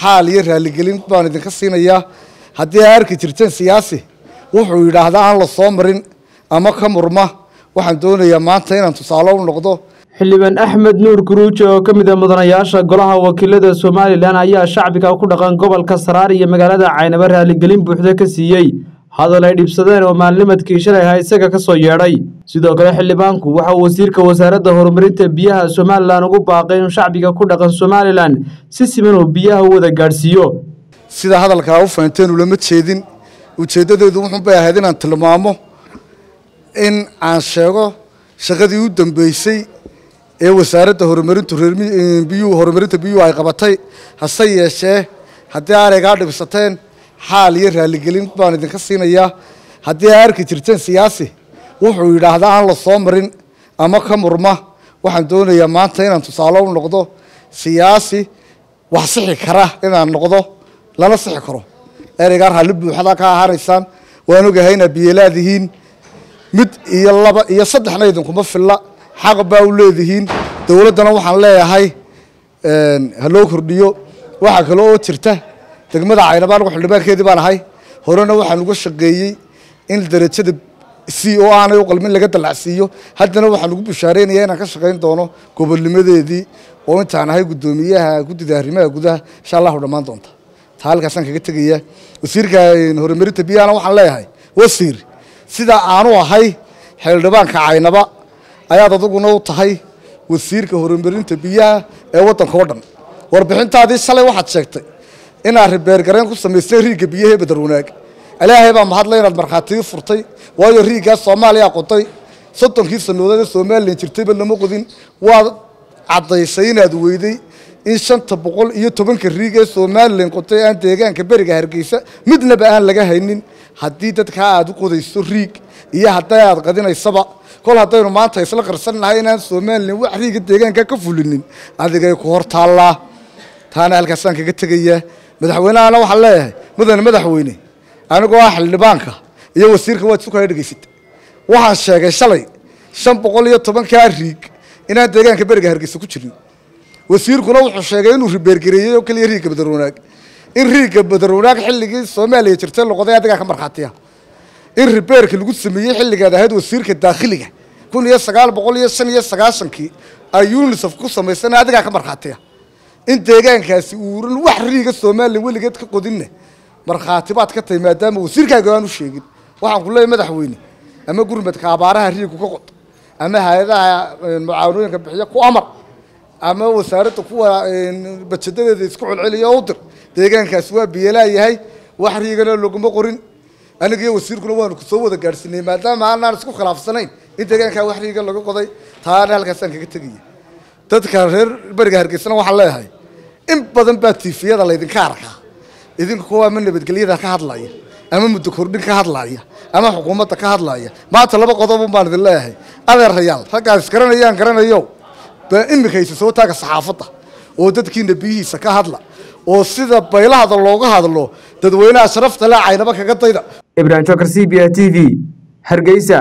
xaal iyo raaligelin baan idinka siinayaa. Haddii ay arki jirteen siyaasi wuxuu yidhaahdaa aan la soo marin ama ka murma. Waxaan doonayaa maanta inaan tusaale u noqdo. Xildhibaan axmed nuur guruuje oo ka mid a mudanayaasha golaha wakiilada somalilan ayaa shacbiga ku dhaqan gobolka saraar iyo magaalada caynaba raaligelin buuxda ka siiyey hadal ay dhibsadeen oo maalnimadkii shalay aha isaga ka soo yeedhay. Sidoo kale xildhibaanku waxa wasiirka wasaaradda horumarinta biyaha somalilan ugu baaqay in shacbiga ku dhaqan somalilan si siman uu biyaha u wada gaadhsiiyo. Sida hadalkaa u fahanteen ulama jeedin. Ujeeddadeedu wuxuun bay ahayd inaan tilmaamo in aan sheego shaqadii u dambeysay ee wasaaradda horumarintu biyuhu horumarinta biyuhu ay qabatay. Hase yeeshee haddii aanaygaa dhibsateen xaal iyo raaligelin baan idinka siinayaa. Haddii ay arki jirteen siyaasi wuxuu yidhaahdaa aan la soo marin ama ka murma. Waxaan doonayaa maanta inaan tusaale u noqdo siyaasi wax sixi kara inaan noqdo lana sixi karo. Ereygaa raalli buuxda ka ahaanaysaan waan ogahay inaad biyelaadihiin mid iyo laba iyo saddexna idinkuma filla xaq baa u leedihiin. Dowladdana waxaan leeyahay ha loo kordhiyo. Waxaa kale oo jirta degmada caynaba anigu xildhibaankeedii baan ahay. Horena waxaan uga shaqeeyey in darajada c oo aanay u qalmin laga dalacsiiyo. Haddana waxaan ugu bushaareynaya inaan ka shaqayn doono gobolnimadeedii oo intaan ahay guddoomiyaha guddida arrimaha gudaha. Insha allahu dhammaan doonta. Taa halkaasaan kaga tegayaa. Wasiirka horumarinta biyahana waxaan leeyahay. Wasiir sida aanu ahay xildhibaanka caynaba ayaad aduguna u tahay wasiirka horumarinta biyaha ee waddanka o dhan. Warbixintaadii shalay waxaad sheegtay inaad ribeergareen ku samaysay riigga biyaha ee badar wanaag. Ilaahay baa mahadlay inaad markhaatiyo furtay waayo riiggaas soomaaliya qoday soddonkii sannadood ee somalilan jirtayba lama qodin waad caddaysay inaad weyday in shanta boqol iyo tobanka riig ee somalilan qotay aan deegaanka beriga hargeysa. Midnaba aan laga haynin. Haddii dadkaa aad u qodayso riig iyo hadday aad qadinaysaba kol haddaynu maanta isla qarsannahay inaan somalilan wax riiga deegaanka ka fulinin. Adigay ku hor taana halkaasaan kaga tegayaa madaxweynehana waxaan leeyahay mudane madaxweyne anigoo ah xildhibaanka iyo wasiirka waad isu kala dhegaysata waxaan sheegay shalay shan boqol iyo tobankaa riig inaan deegaanka beriga hargeysa ku jirin. Wasiirkuna wuxuu sheegay inuu ribeergareeyey oo keliya riigga badarwanaag in riigga badarwanaag xilligii soomaaliya jirtay loqoday adigaa ka markhaatiya. In ribeerka lagu sameeyey xilligaad ahayd wasiirka daakhiliga kun iyo sagaal boqol iyo shan iyo sagaashankii ay unisef ku samaysana adigaa ka markhaatiya in deegaankaasi uuran wax riiga somalilan weligeed ka qodinna markhaati baad ka tahay maadaama wasiirkaaga aan u sheegin. Waxaan ku leeyahy madaxweyne ama gurmadka abaaraha riigu ka qod ama hay'adaha mucaawanooyinka bixiya ku amar ama wasaaradda kuwa bajadadeeda isku celceliya u dir. Deegaankaasi waa biyelaayahay wax riigana laguma qorin. Aniga iyo wasiirkuna waanu ku soo wada gaadhsiinay maadaama aanaan isku khilaafsanayn in deegaankaa wax riiga laga qoday taana halkaasaan kaga tegaya dadka reer beriga hargeysana waxaan leeyahay in badan baa tiifiyada laydinka arkaa. Idinka kuwa ama nabadgelyada ka hadlaya ama muddo kordhin ka hadlaya ama xukuumadda ka hadlaya. Maanta laba qodobun baan idin leeyahay. Adeerayaal raggaas garanayaan garanayo baa imikaysa soo taaga saxaafadda oo dadkiina biyihiisa ka hadla oo sida baylahada looga hadlo dadweynaha sharafta le caynaba kaga dayda. Ibrahim jokar c b a t v. Hargeysa